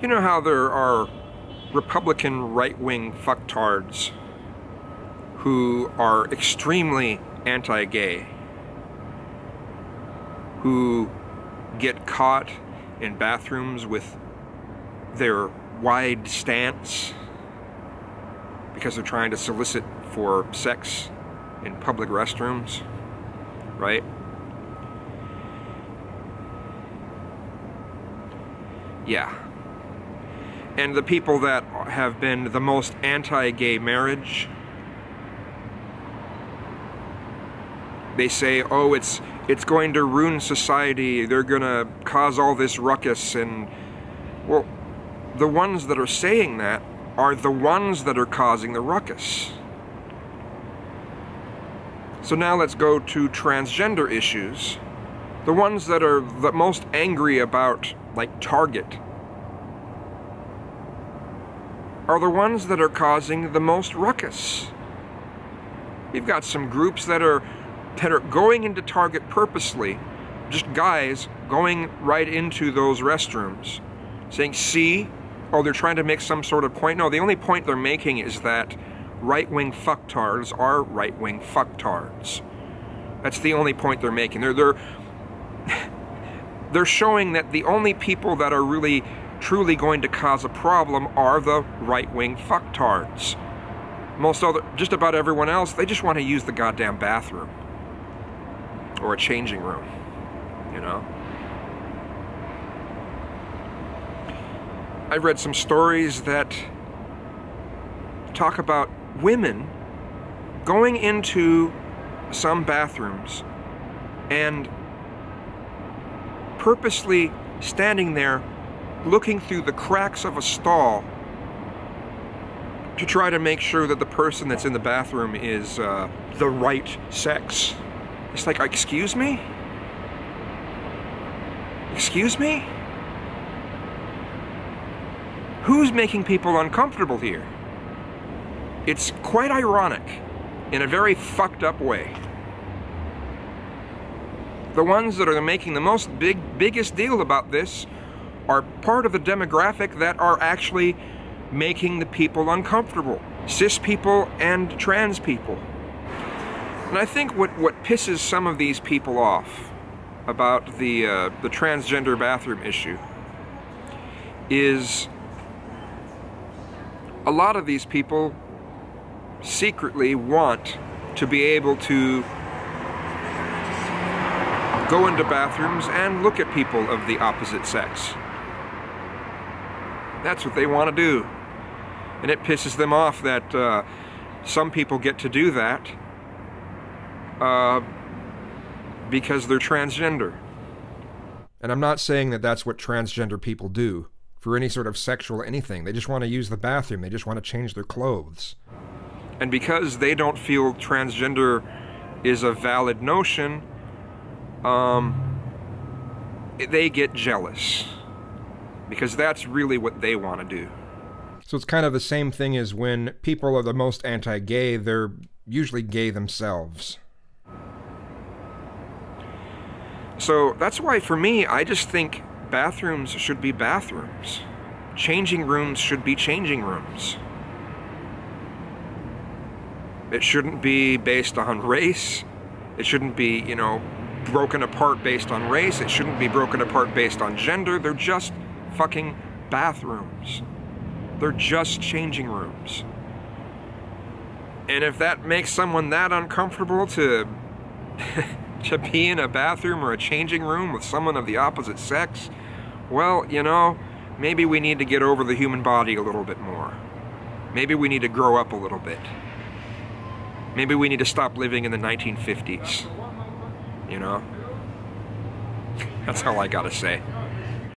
You know how there are Republican right-wing fucktards who are extremely anti-gay, who get caught in bathrooms with their wide stance because they're trying to solicit for sex in public restrooms, right? Yeah. And the people that have been the most anti-gay marriage, they say, oh, it's it's going to ruin society, they're going to cause all this ruckus, and, well, the ones that are saying that are the ones that are causing the ruckus. So now let's go to transgender issues. The ones that are the most angry about, like, Target, are the ones that are causing the most ruckus. We've got some groups that are that are going into Target purposely, just guys going right into those restrooms, saying, see, oh, they're trying to make some sort of point. No, the only point they're making is that right-wing fucktards are right-wing fucktards. That's the only point they're making. They're, they're, they're showing that the only people that are really truly going to cause a problem are the right-wing fucktards. Most other, just about everyone else, they just want to use the goddamn bathroom. Or a changing room, you know? I've read some stories that talk about women going into some bathrooms and purposely standing there looking through the cracks of a stall to try to make sure that the person that's in the bathroom is uh, the right sex. It's like, excuse me? Excuse me? Who's making people uncomfortable here? It's quite ironic in a very fucked up way. The ones that are making the most big, biggest deal about this are part of the demographic that are actually making the people uncomfortable. Cis people and trans people. And I think what, what pisses some of these people off about the, uh, the transgender bathroom issue is a lot of these people secretly want to be able to go into bathrooms and look at people of the opposite sex. That's what they want to do. And it pisses them off that uh, some people get to do that uh, because they're transgender. And I'm not saying that that's what transgender people do for any sort of sexual anything. They just want to use the bathroom. They just want to change their clothes. And because they don't feel transgender is a valid notion, um, they get jealous. Because that's really what they want to do. So it's kind of the same thing as when people are the most anti-gay, they're usually gay themselves. So that's why for me, I just think bathrooms should be bathrooms. Changing rooms should be changing rooms. It shouldn't be based on race. It shouldn't be, you know, broken apart based on race. It shouldn't be broken apart based on gender. They're just fucking bathrooms. They're just changing rooms. And if that makes someone that uncomfortable to to be in a bathroom or a changing room with someone of the opposite sex, well, you know, maybe we need to get over the human body a little bit more. Maybe we need to grow up a little bit. Maybe we need to stop living in the 1950s. You know? That's all I gotta say.